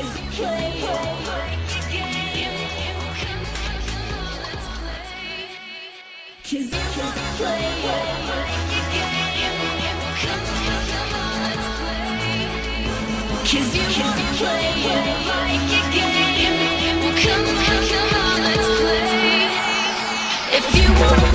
Cause you play, Cause you play, like a game. Well, come on, come on, let's play. If you want.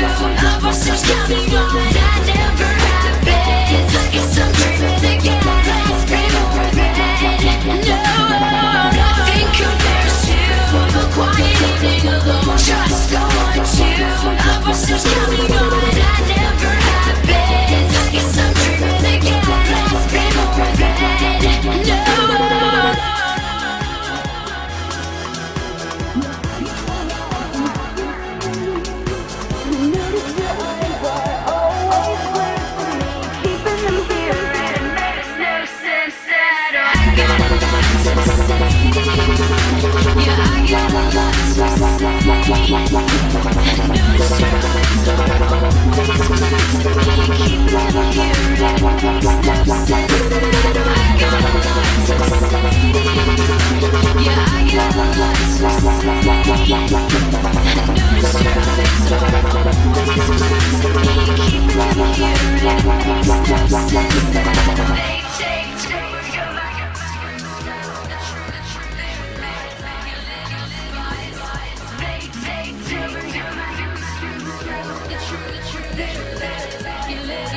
Telefon, aber sonst glaub live, let it, you live.